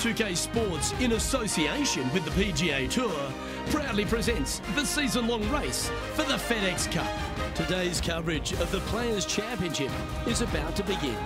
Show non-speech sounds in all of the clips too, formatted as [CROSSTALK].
2K Sports, in association with the PGA Tour, proudly presents the season-long race for the FedEx Cup. Today's coverage of the Players' Championship is about to begin.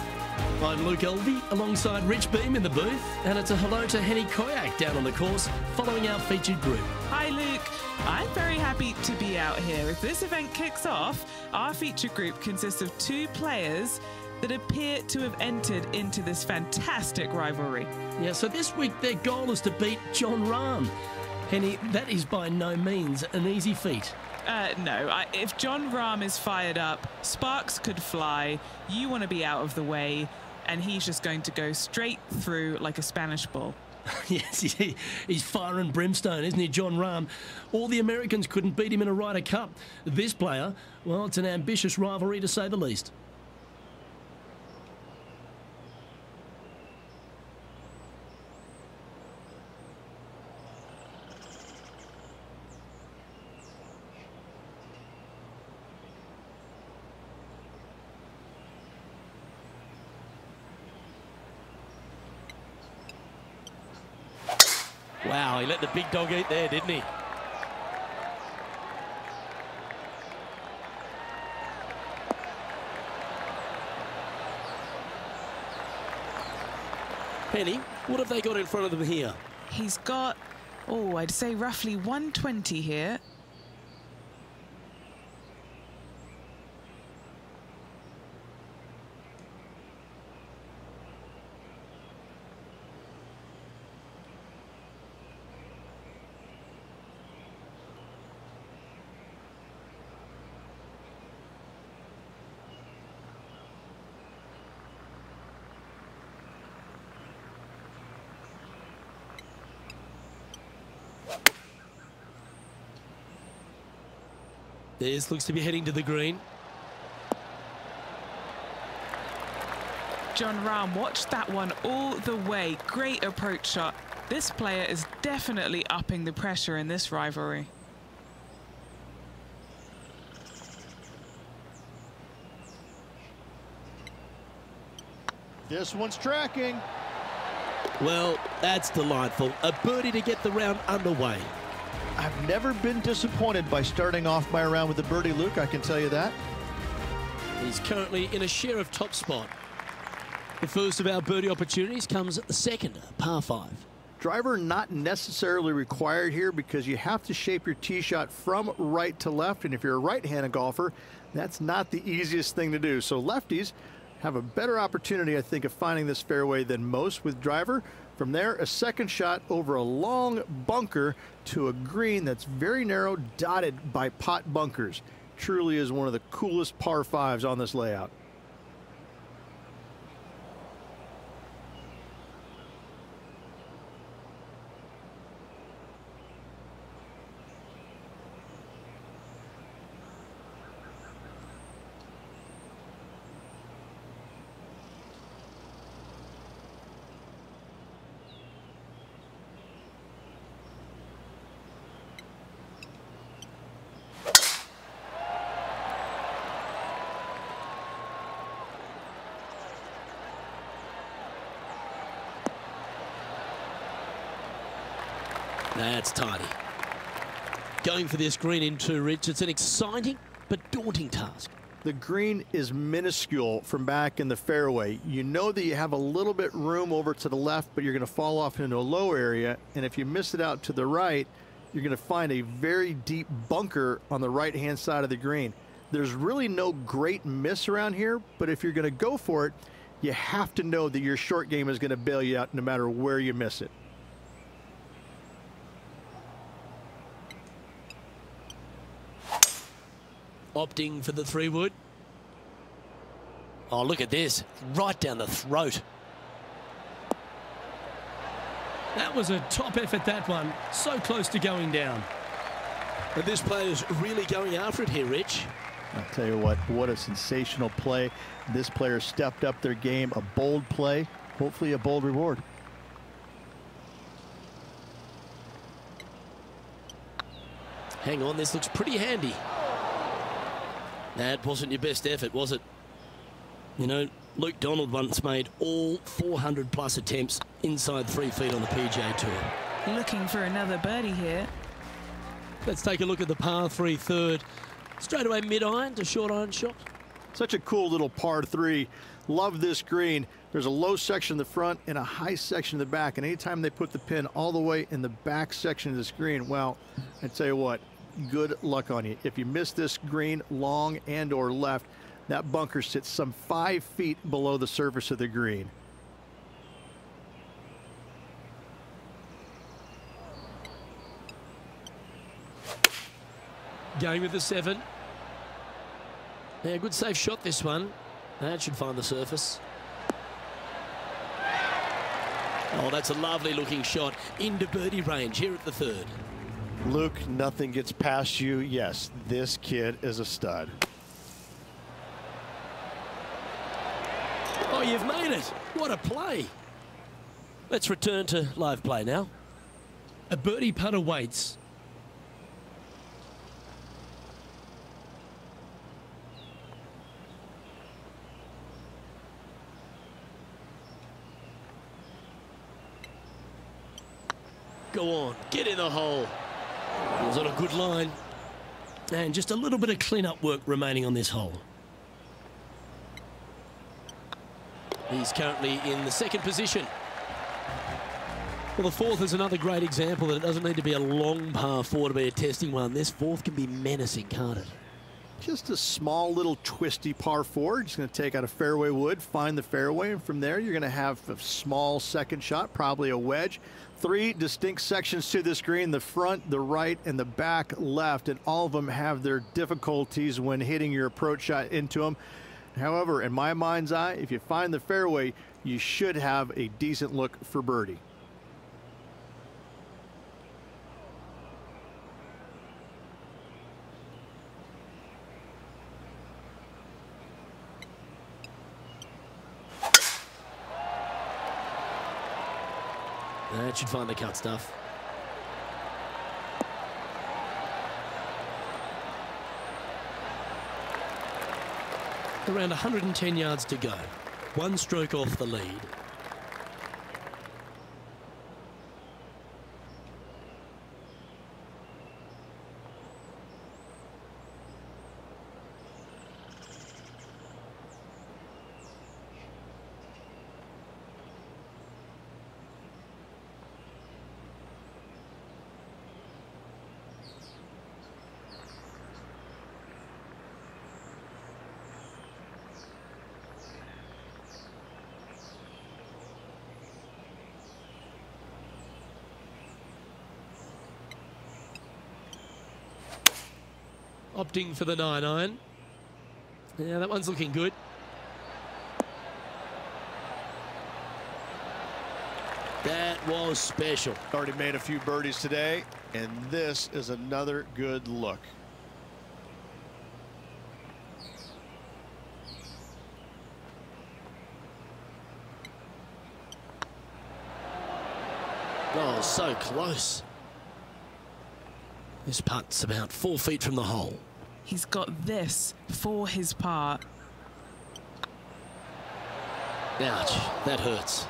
I'm Luke Elvy alongside Rich Beem in the booth, and it's a hello to Henni Koyack down on the course following our featured group. Hi, Luke. I'm very happy to be out here. If this event kicks off, our featured group consists of two players that appear to have entered into this fantastic rivalry. Yeah, so this week their goal is to beat Jon Rahm. Henni, that is by no means an easy feat. Uh, no, I, if Jon Rahm is fired up, sparks could fly, you want to be out of the way, and he's just going to go straight through like a Spanish bull. [LAUGHS] yes, he, he's fire and brimstone, isn't he, Jon Rahm? All the Americans couldn't beat him in a Ryder Cup. This player, well, it's an ambitious rivalry to say the least. Wow, he let the big dog eat there, didn't he? Penny, what have they got in front of them here? He's got, oh, I'd say roughly 120 here. This looks to be heading to the green. Jon Rahm watched that one all the way. Great approach shot. This player is definitely upping the pressure in this rivalry. This one's tracking. Well, that's delightful. A birdie to get the round underway. I've never been disappointed by starting off my round with a birdie, Luke, I can tell you that. He's currently in a share of top spot. The first of our birdie opportunities comes at the second, par five. Driver not necessarily required here because you have to shape your tee shot from right to left. And if you're a right-handed golfer, that's not the easiest thing to do. So lefties have a better opportunity, I think, of finding this fairway than most with driver. From there, a second shot over a long bunker to a green that's very narrow, dotted by pot bunkers. Truly is one of the coolest par fives on this layout. That's tidy. Going for this green in two, Rich. It's an exciting but daunting task. The green is minuscule from back in the fairway. You know that you have a little bit room over to the left, but you're going to fall off into a low area. And if you miss it out to the right, you're going to find a very deep bunker on the right-hand side of the green. There's really no great miss around here, but if you're going to go for it, you have to know that your short game is going to bail you out no matter where you miss it. Opting for the three wood. Oh, look at this. Right down the throat. That was a top effort, that one. So close to going down. But this player's really going after it here, Rich. I'll tell you what, what a sensational play. This player stepped up their game, a bold play, hopefully a bold reward. Hang on, this looks pretty handy. That wasn't your best effort, was it? You know, Luke Donald once made all 400 plus attempts inside three feet on the PGA Tour. Looking for another birdie here. Let's take a look at the par three third. Straight away mid iron to short iron shot. Such a cool little par three. Love this green. There's a low section in the front and a high section in the back. And anytime they put the pin all the way in the back section of the screen, well, I tell you what, good luck on you. If you miss this green long and or left, that bunker sits some five feet below the surface of the green. Going with the seven. Yeah, good safe shot this one. That should find the surface. Oh, that's a lovely looking shot into birdie range here at the third. Luke, nothing gets past you. Yes, this kid is a stud. Oh, you've made it. What a play. Let's return to live play now. A birdie putt awaits. Go on, get in the hole. Was on a good line. And just a little bit of clean-up work remaining on this hole. He's currently in the second position. Well, the fourth is another great example that it doesn't need to be a long par four to be a testing one. This fourth can be menacing, can't it? Just a small little twisty par four. Just going to take out a fairway wood, find the fairway, and from there you're going to have a small second shot, probably a wedge. Three distinct sections to this green, the front, the right, and the back left, and all of them have their difficulties when hitting your approach shot into them. However, in my mind's eye, if you find the fairway, you should have a decent look for birdie. That should find the cut stuff. Around 110 yards to go. One stroke off the lead. Opting for the 9 iron. Yeah, that one's looking good. That was special. Already made a few birdies today, and this is another good look. Oh, so close. This putt's about four feet from the hole. He's got this for his part. Ouch, that hurts.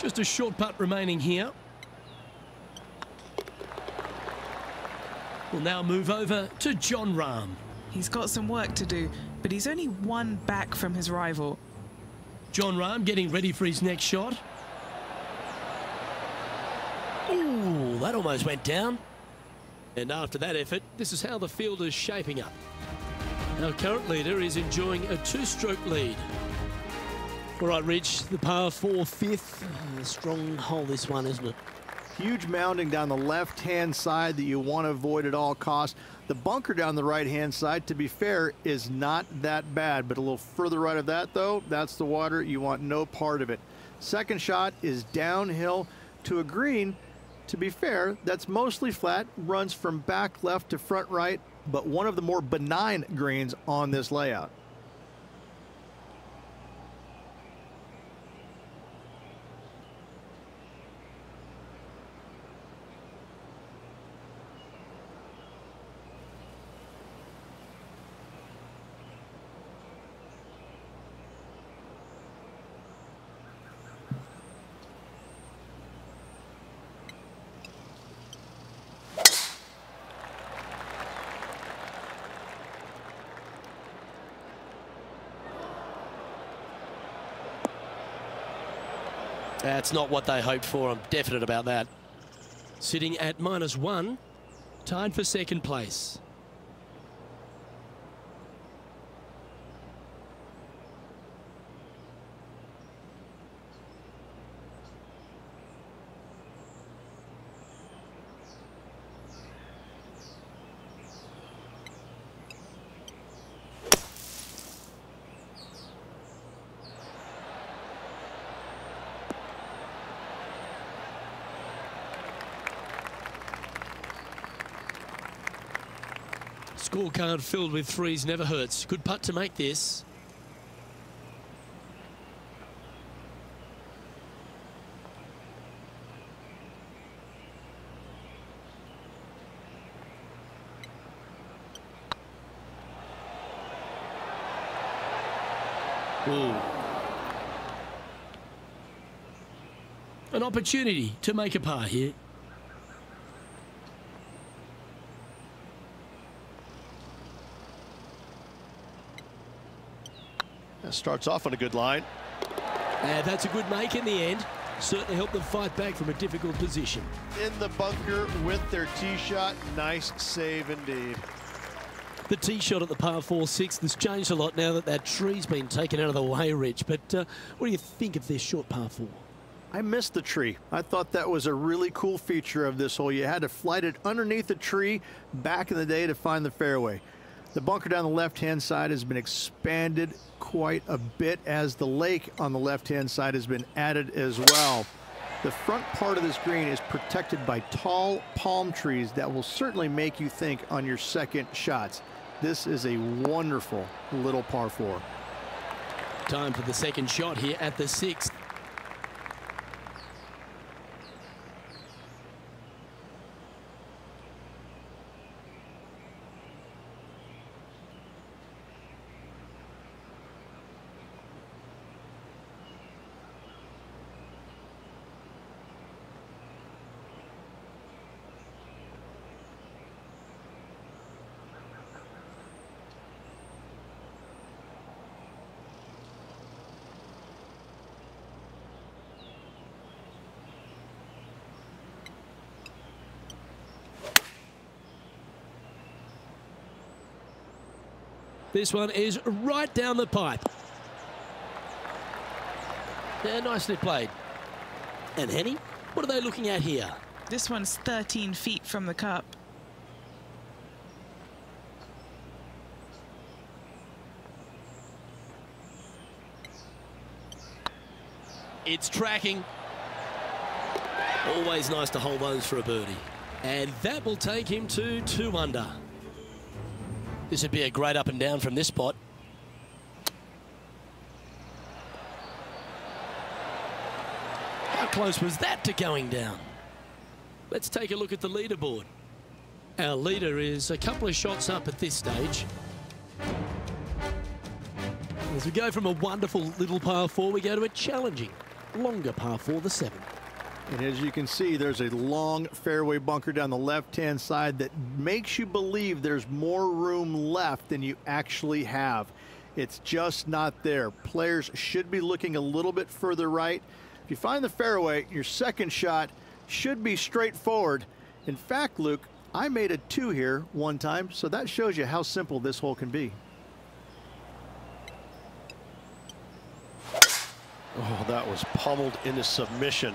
Just a short putt remaining here. We'll now move over to Jon Rahm. He's got some work to do, but he's only one back from his rival. Jon Rahm getting ready for his next shot. Ooh, that almost went down. And after that effort, this is how the field is shaping up. Our current leader is enjoying a two-stroke lead. All right, Rich, the par four fifth. A strong hole this one, isn't it? Huge mounding down the left-hand side that you want to avoid at all costs. The bunker down the right-hand side, to be fair, is not that bad, but a little further right of that, though, that's the water. You want no part of it. Second shot is downhill to a green to be fair, that's mostly flat, runs from back left to front right, but one of the more benign greens on this layout. That's not what they hoped for. I'm definite about that. Sitting at minus one, tied for second place. Scorecard filled with threes never hurts. Good putt to make this. Ooh. An opportunity to make a par here. Starts off on a good line. And that's a good make in the end. Certainly helped them fight back from a difficult position. In the bunker with their tee shot. Nice save indeed. The tee shot at the par 4 6 has changed a lot now that that tree's been taken out of the way, Rich. But uh, what do you think of this short par 4? I missed the tree. I thought that was a really cool feature of this hole. You had to flight it underneath the tree back in the day to find the fairway. The bunker down the left-hand side has been expanded quite a bit as the lake on the left-hand side has been added as well. The front part of this green is protected by tall palm trees that will certainly make you think on your second shots. This is a wonderful little par four. Time for the second shot here at the sixth. This one is right down the pipe. Yeah, nicely played. And Henni, what are they looking at here? This one's 13 feet from the cup. It's tracking. Always nice to hold those for a birdie. And that will take him to two under. This would be a great up and down from this spot. How close was that to going down? Let's take a look at the leaderboard. Our leader is a couple of shots up at this stage. As we go from a wonderful little par four, we go to a challenging, longer par four, the seven. And as you can see, there's a long fairway bunker down the left-hand side that makes you believe there's more room left than you actually have. It's just not there. Players should be looking a little bit further right. If you find the fairway, your second shot should be straightforward. In fact, Luke, I made a two here one time, so that shows you how simple this hole can be. Oh, that was pummeled into submission.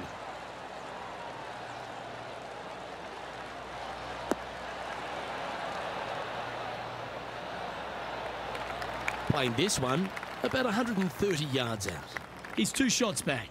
Playing this one about 130 yards out. He's two shots back.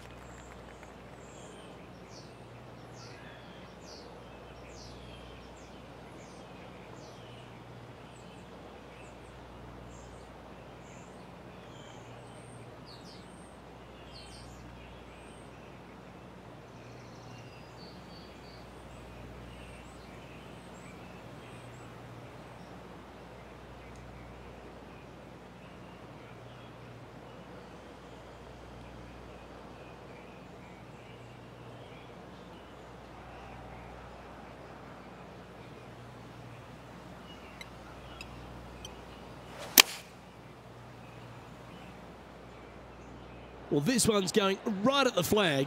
Well, this one's going right at the flag.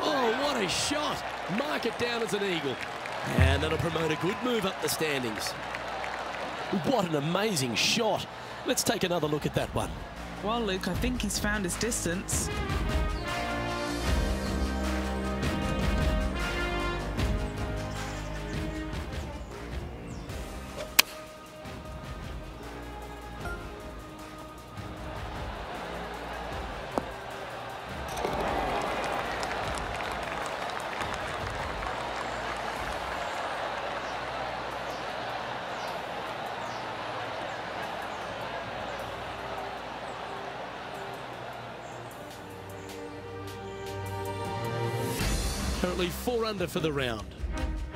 Oh, what a shot. Mark it down as an eagle. And that'll promote a good move up the standings. What an amazing shot. Let's take another look at that one. Well, Luke, I think he's found his distance. Under for the round.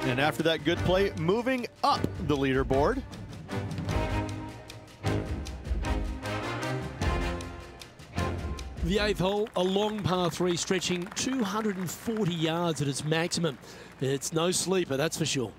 And after that good play, moving up the leaderboard. The eighth hole, a long par three stretching 240 yards at its maximum. It's no sleeper, that's for sure.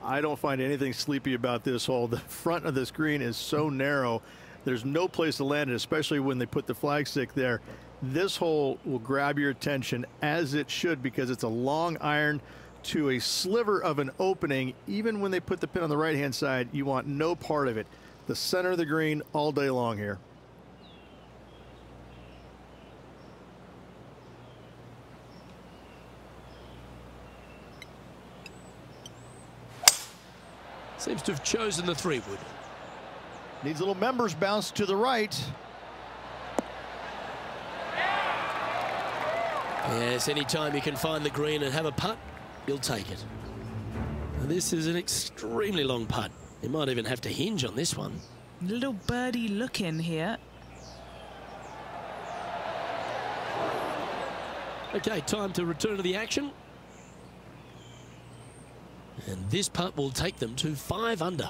I don't find anything sleepy about this hole. The front of this green is so narrow. There's no place to land it, especially when they put the flagstick there. This hole will grab your attention as it should because it's a long iron to a sliver of an opening. Even when they put the pin on the right hand side, you want no part of it. The center of the green all day long here. Seems to have chosen the three wood. Needs a little members bounce to the right. Yes, anytime you can find the green and have a putt, you'll take it. This is an extremely long putt. You might even have to hinge on this one. Little birdie look in here. Okay, time to return to the action. And this putt will take them to five under.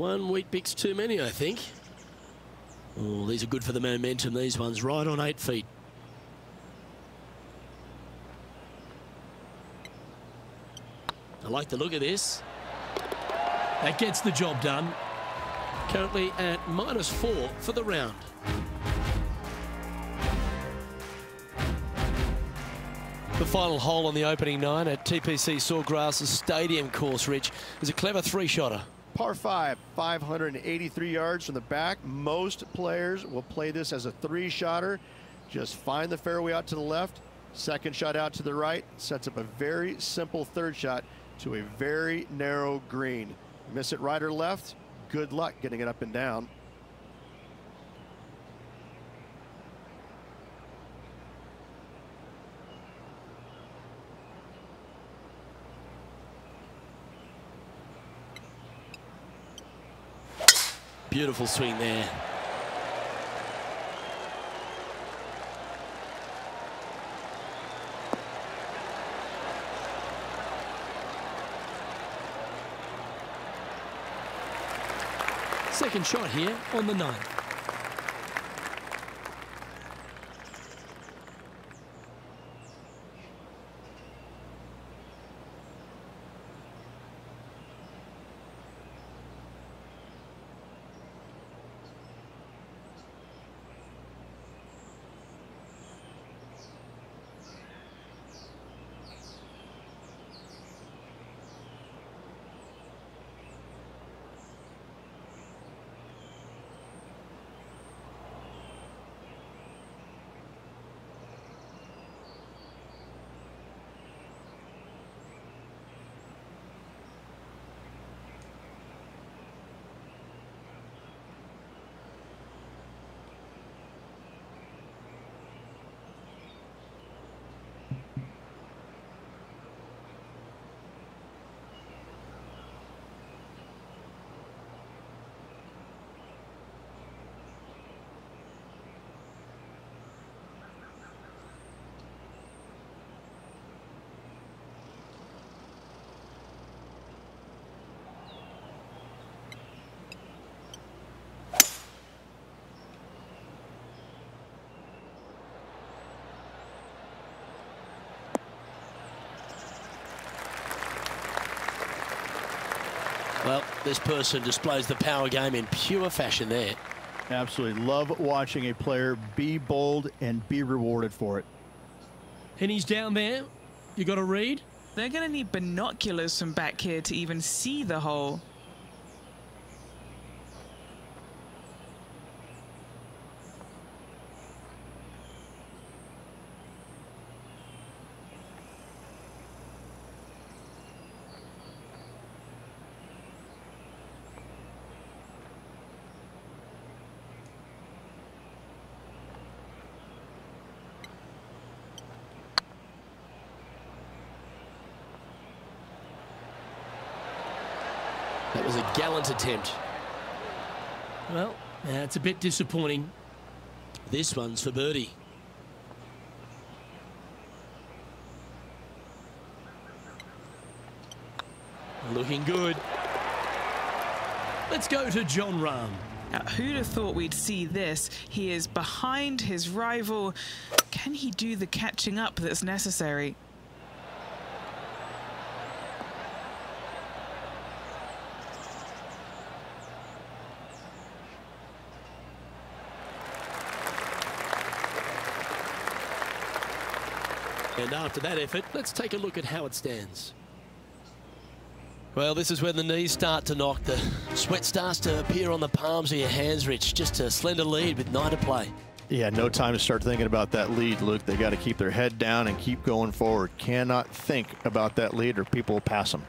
One Weet-Bix too many, I think. Oh, these are good for the momentum, these ones, right on eight feet. I like the look of this. That gets the job done. Currently at minus four for the round. The final hole on the opening nine at TPC Sawgrass Stadium course, Rich, is a clever three-shotter. Par 5, 583 yards from the back. Most players will play this as a three-shotter. Just find the fairway out to the left, second shot out to the right, sets up a very simple third shot to a very narrow green. Miss it right or left, good luck getting it up and down. Beautiful swing there. Second shot here on the ninth. Well, this person displays the power game in pure fashion there. Absolutely love watching a player be bold and be rewarded for it. And he's down there. You got to read? They're going to need binoculars from back here to even see the hole. A gallant attempt. Well, it's a bit disappointing. This one's for birdie. Looking good. Let's go to Jon Rahm. Now, who'd have thought we'd see this? He is behind his rival. Can he do the catching up that's necessary? And after that effort, let's take a look at how it stands. Well, this is when the knees start to knock. The sweat starts to appear on the palms of your hands, Rich. Just a slender lead with nine to play. Yeah, no time to start thinking about that lead, Luke. They got to keep their head down and keep going forward. Cannot think about that lead or people will pass them.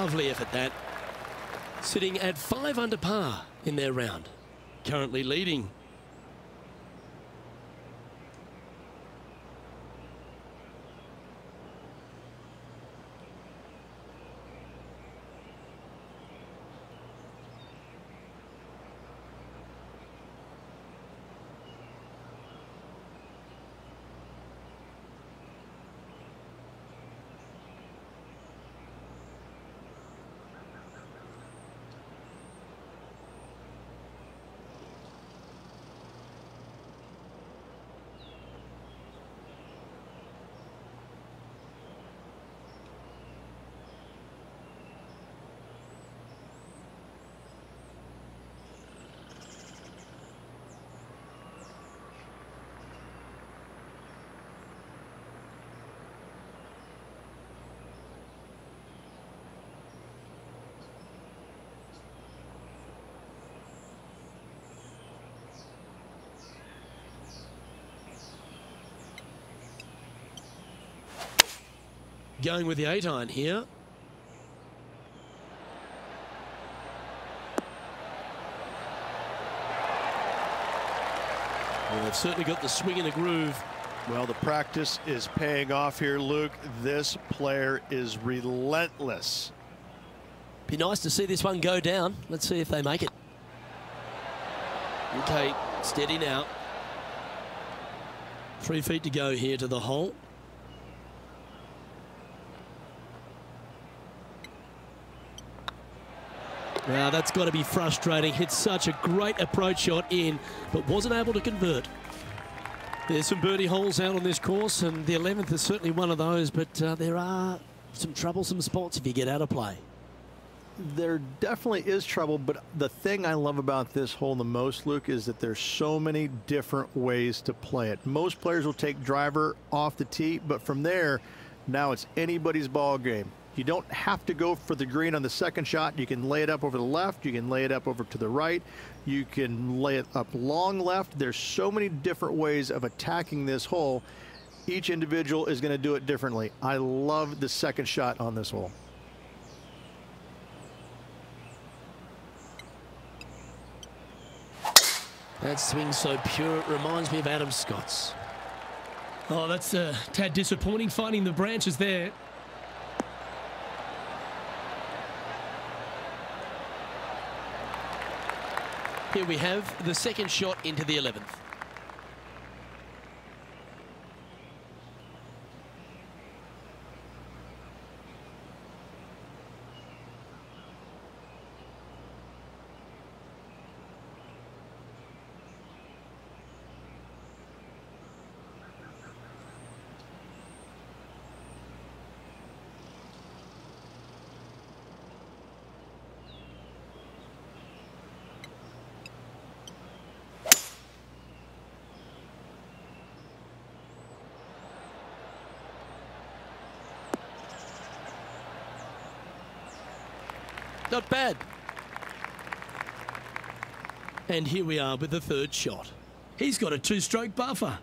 Lovely effort that. Sitting at five under par in their round. Currently leading. Going with the 8 iron here. Well, they've certainly got the swing in the groove. Well, the practice is paying off here, Luke. This player is relentless. Be nice to see this one go down. Let's see if they make it. Okay, steady now. Three feet to go here to the hole. Now that's got to be frustrating. Hit such a great approach shot in, but wasn't able to convert. There's some birdie holes out on this course, and the 11th is certainly one of those, but uh, there are some troublesome spots if you get out of play. There definitely is trouble, but the thing I love about this hole the most, Luke, is that there's so many different ways to play it. Most players will take driver off the tee, but from there, now it's anybody's ball game. You don't have to go for the green on the second shot. You can lay it up over the left. You can lay it up over to the right. You can lay it up long left. There's so many different ways of attacking this hole. Each individual is going to do it differently. I love the second shot on this hole. That swing so pure, it reminds me of Adam Scott's. Oh, that's a tad disappointing finding the branches there. Here we have the second shot into the 11th. Not bad. And here we are with the third shot. He's got a two-stroke buffer.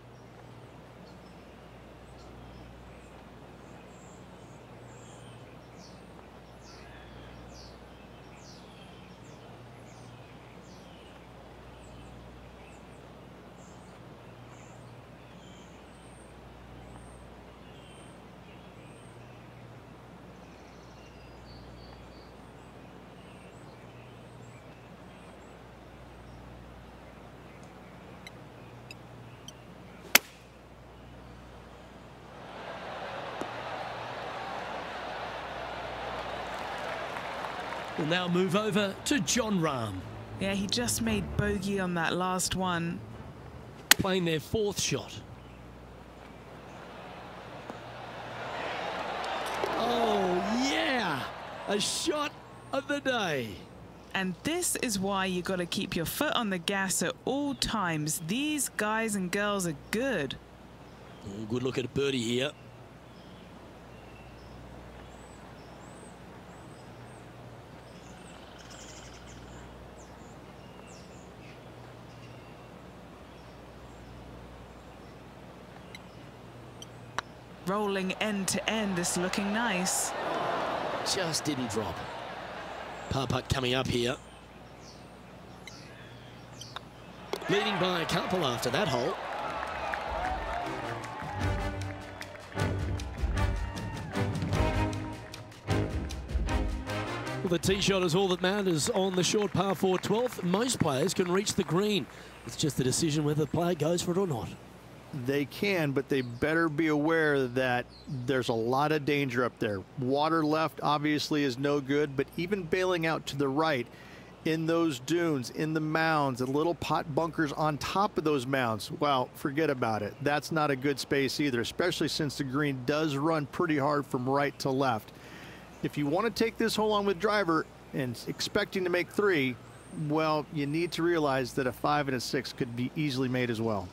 Now move over to Jon Rahm. Yeah, he just made bogey on that last one. Playing their fourth shot. Oh, yeah! A shot of the day. And this is why you got to keep your foot on the gas at all times. These guys and girls are good. Good look at a birdie here. Rolling end to end. This looking nice. Just didn't drop. Par putt coming up here. Leading by a couple after that hole. Well, the tee shot is all that matters on the short par 4 12th. Most players can reach the green. It's just a decision whether the player goes for it or not they can, but they better be aware that there's a lot of danger up there. Water left obviously is no good, but even bailing out to the right in those dunes, in the mounds, the little pot bunkers on top of those mounds, well, forget about it. That's not a good space either, especially since the green does run pretty hard from right to left. If you want to take this hole on with driver and expecting to make three, well, you need to realize that a five and a six could be easily made as well.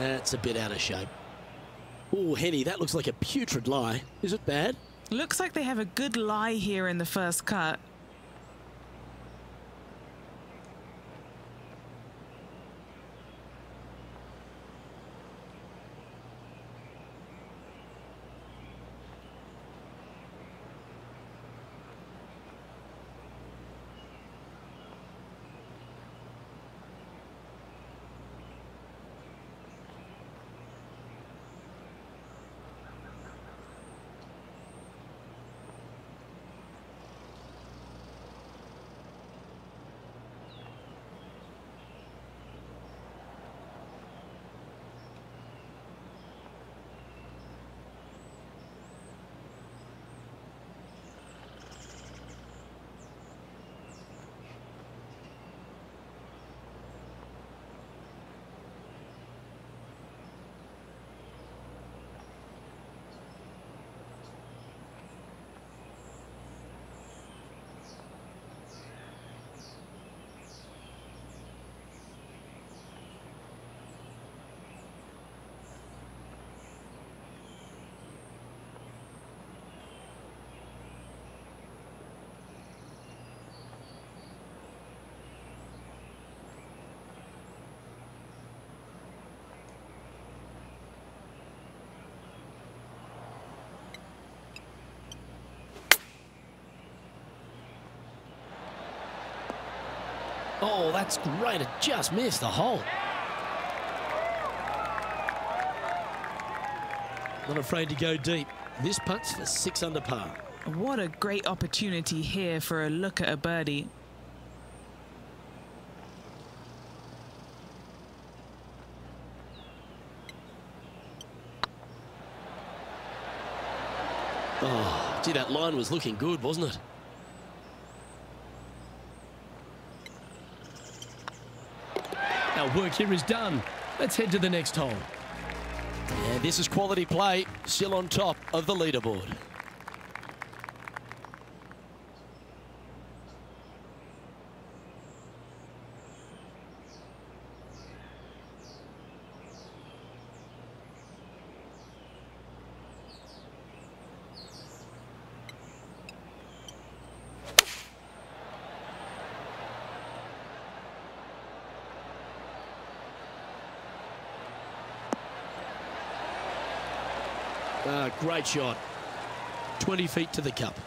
That's a bit out of shape. Oh, Henni, that looks like a putrid lie. Is it bad? Looks like they have a good lie here in the first cut. Oh, that's great. It just missed the hole. Not afraid to go deep. This putt's for six under par. What a great opportunity here for a look at a birdie. Oh, gee, that line was looking good, wasn't it? Work here is done. Let's head to the next hole. This is quality play, still on top of the leaderboard. Ah, great shot. 20 feet to the cup.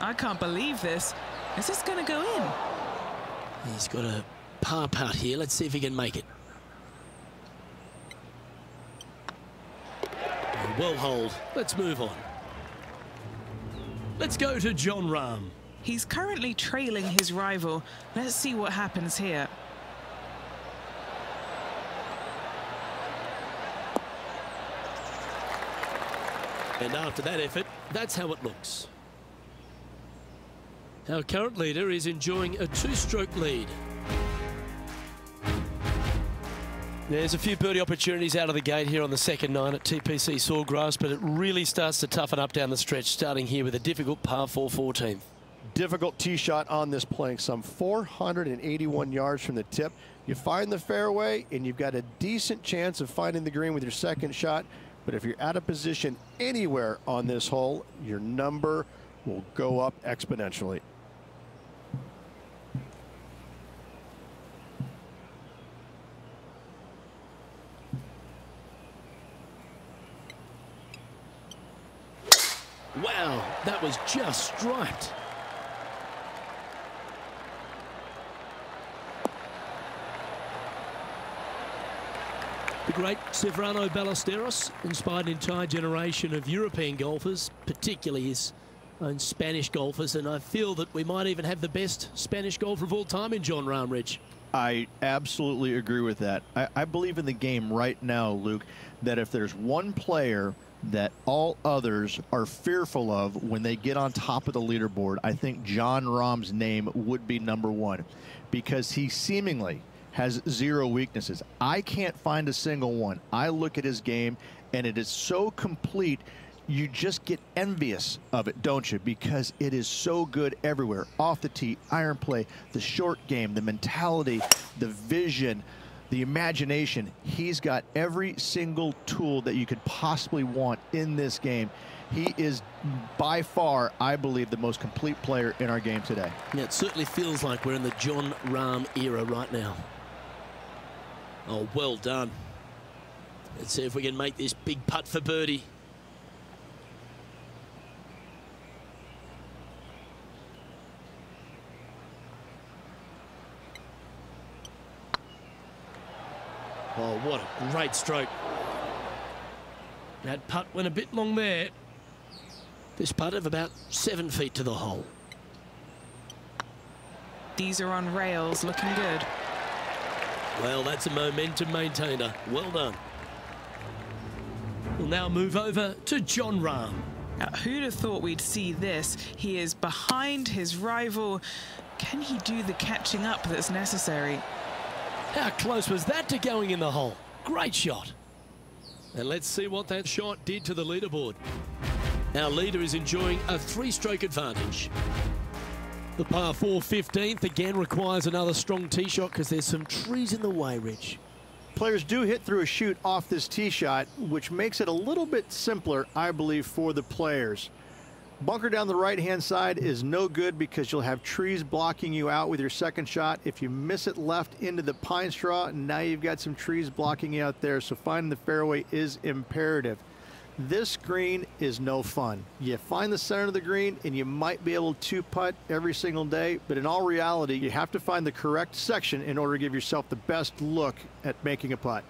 I can't believe this. Is this going to go in? He's got a par putt here. Let's see if he can make it. Well hold. Let's move on. Let's go to Jon Rahm. He's currently trailing his rival. Let's see what happens here. And after that effort, that's how it looks. Our current leader is enjoying a two-stroke lead. There's a few birdie opportunities out of the gate here on the second nine at TPC Sawgrass, but it really starts to toughen up down the stretch, starting here with a difficult par 4 14. Difficult tee shot on this playing some 481 yards from the tip. You find the fairway and you've got a decent chance of finding the green with your second shot. But if you're out of position anywhere on this hole, your number will go up exponentially. Wow, that was just striped. The great Severiano Ballesteros inspired an entire generation of European golfers, particularly his own Spanish golfers, and I feel that we might even have the best Spanish golfer of all time in John Ramridge. I absolutely agree with that. I, I believe in the game right now, Luke, that if there's one player that all others are fearful of when they get on top of the leaderboard, I think Jon Rahm's name would be number one because he seemingly has zero weaknesses. I can't find a single one. I look at his game and it is so complete. You just get envious of it, don't you? Because it is so good everywhere. Off the tee, iron play, the short game, the mentality, the vision, the imagination. He's got every single tool that you could possibly want in this game. He is by far, I believe, the most complete player in our game today. Yeah, it certainly feels like we're in the Jon Rahm era right now. Oh, well done. Let's see if we can make this big putt for birdie. Oh, what a great stroke. That putt went a bit long there. This putt of about seven feet to the hole. These are on rails, looking good. Well, that's a momentum maintainer. Well done. We'll now move over to Jon Rahm. Now, who'd have thought we'd see this? He is behind his rival. Can he do the catching up that's necessary? How close was that to going in the hole? Great shot. And let's see what that shot did to the leaderboard. Our leader is enjoying a three-stroke advantage. The par 4 15th again requires another strong tee shot because there's some trees in the way, Rich. Players do hit through a shoot off this tee shot, which makes it a little bit simpler, I believe, for the players. Bunker down the right-hand side is no good because you'll have trees blocking you out with your second shot. If you miss it left into the pine straw, now you've got some trees blocking you out there. So finding the fairway is imperative. This green is no fun. You find the center of the green and you might be able to putt every single day, but in all reality, you have to find the correct section in order to give yourself the best look at making a putt.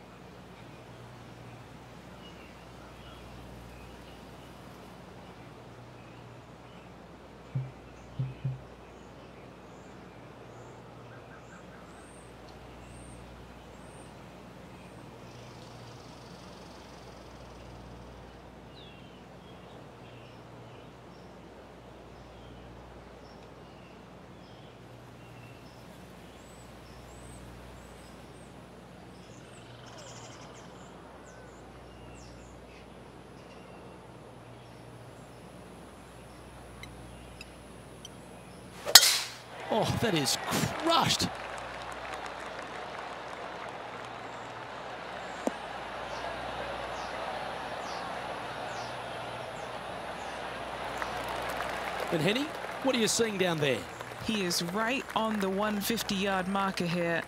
Oh, that is crushed. And Henni, what are you seeing down there? He is right on the 150 yard marker here.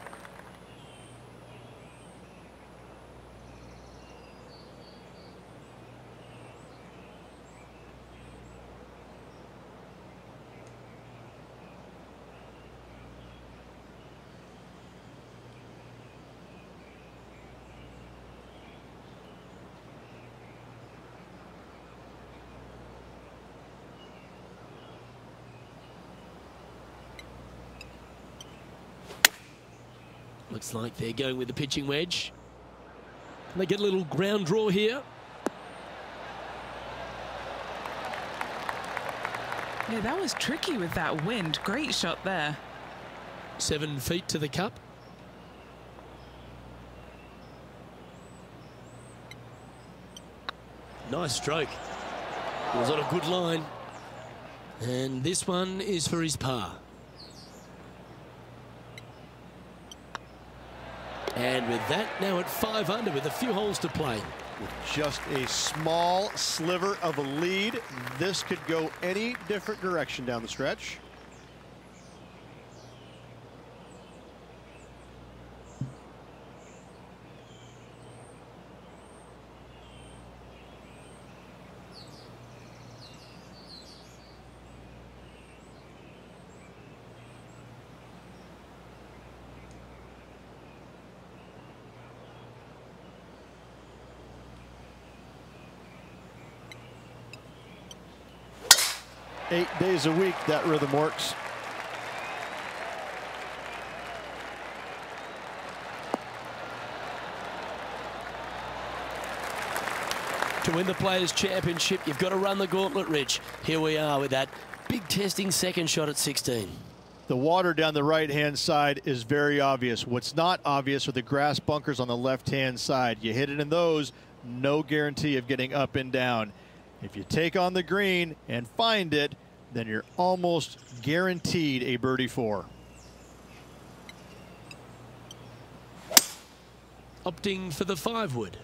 Looks like they're going with the pitching wedge. Can they get a little ground draw here? Yeah, that was tricky with that wind. Great shot there. Seven feet to the cup. Nice stroke. It was on a good line. And this one is for his par. And with that, now at five under with a few holes to play. With just a small sliver of a lead, this could go any different direction down the stretch. Eight days a week, that rhythm works. To win the Players' Championship, you've got to run the gauntlet, Rich. Here we are with that big testing second shot at 16. The water down the right-hand side is very obvious. What's not obvious are the grass bunkers on the left-hand side. You hit it in those, no guarantee of getting up and down. If you take on the green and find it, then you're almost guaranteed a birdie four. Opting for the five wood.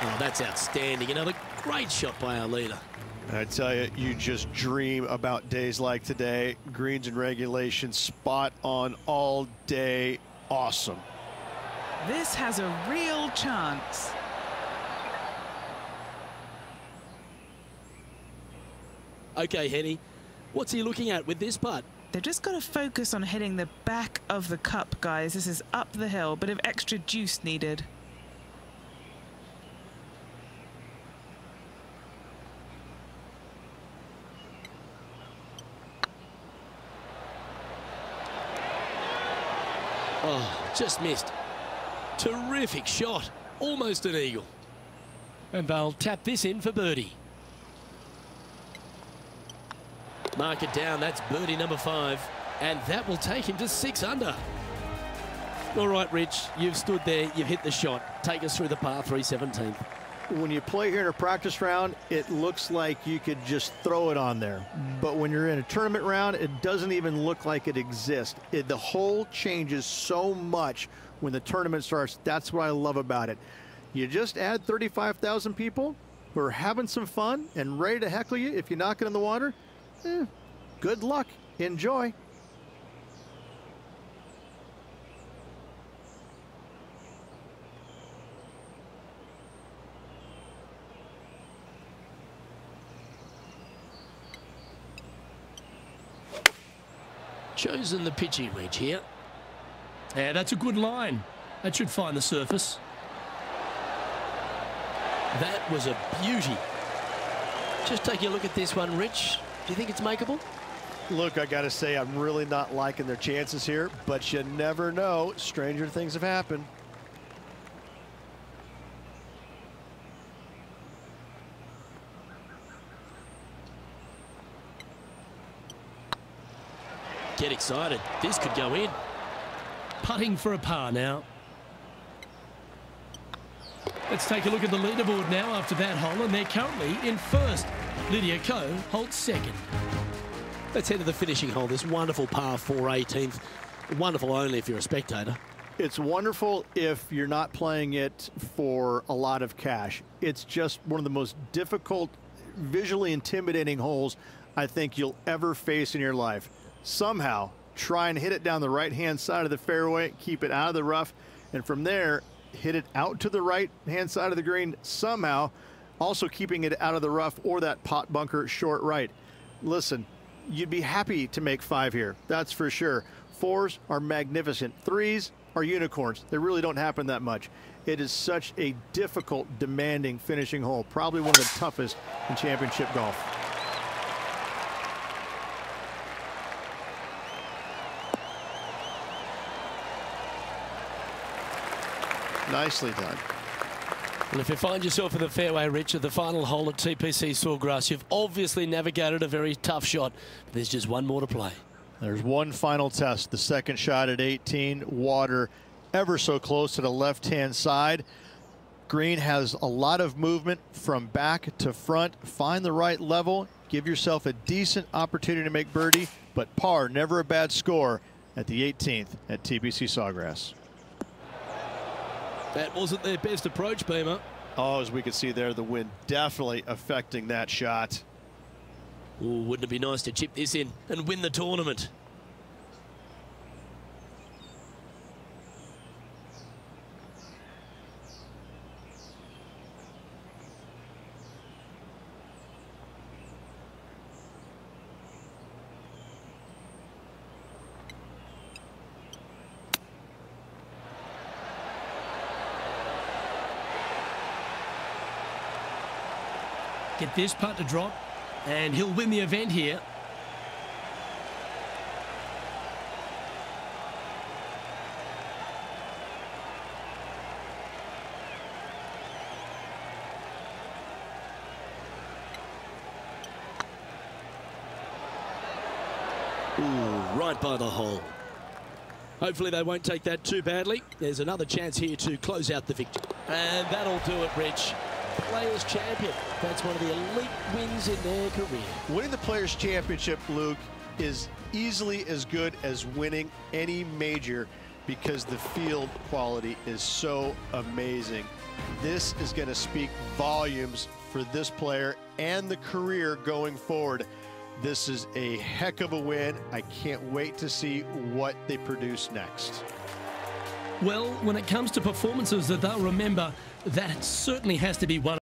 Oh, that's outstanding. Another great shot by our leader. I tell you, you just dream about days like today. Greens and regulation, spot on all day. Awesome. This has a real chance. Okay, Henni, what's he looking at with this putt? They've just got to focus on hitting the back of the cup, guys. This is up the hill, bit of extra juice needed. Oh, just missed. Terrific shot. Almost an eagle. And they'll tap this in for birdie. Mark it down. That's birdie number five. And that will take him to six under. All right, Rich, you've stood there, you've hit the shot. Take us through the par 3 17th. When you play here in a practice round, it looks like you could just throw it on there. But when you're in a tournament round, it doesn't even look like it exists. It, the hole changes so much when the tournament starts. That's what I love about it. You just add 35,000 people who are having some fun and ready to heckle you if you knock it in the water. Eh, good luck. Enjoy. Chosen the pitching wedge here. Yeah, that's a good line. That should find the surface. That was a beauty. Just taking a look at this one, Rich. Do you think it's makeable? Look, I got to say, I'm really not liking their chances here, but you never know. Stranger things have happened. Get excited. This could go in. Putting for a par now. Let's take a look at the leaderboard now after that hole, and they're currently in first. Lydia Ko holds second. Let's head to the finishing hole. This wonderful par 4 18th. Wonderful only if you're a spectator. It's wonderful if you're not playing it for a lot of cash. It's just one of the most difficult, visually intimidating holes I think you'll ever face in your life. Somehow, try and hit it down the right-hand side of the fairway, keep it out of the rough, and from there, hit it out to the right-hand side of the green somehow, also keeping it out of the rough or that pot bunker short right. Listen, you'd be happy to make five here, that's for sure. Fours are magnificent. Threes are unicorns. They really don't happen that much. It is such a difficult, demanding finishing hole. Probably one of the toughest in championship golf. Nicely done. Well, if you find yourself in the fairway, Richard, the final hole at TPC Sawgrass, you've obviously navigated a very tough shot. There's just one more to play. There's one final test. The second shot at 18. Water ever so close to the left-hand side. Green has a lot of movement from back to front. Find the right level. Give yourself a decent opportunity to make birdie. But par, never a bad score at the 18th at TPC Sawgrass. That wasn't their best approach, Beamer. Oh, as we can see there, the wind definitely affecting that shot. Ooh, wouldn't it be nice to chip this in and win the tournament? Get this putt to drop, and he'll win the event here. Right by the hole. Hopefully they won't take that too badly. There's another chance here to close out the victory. And that'll do it, Rich. Players Champion. That's one of the elite wins in their career. Winning the Players Championship, Luke, is easily as good as winning any major because the field quality is so amazing. This is going to speak volumes for this player and the career going forward. This is a heck of a win. I can't wait to see what they produce next. Well, when it comes to performances that they'll remember, that certainly has to be one.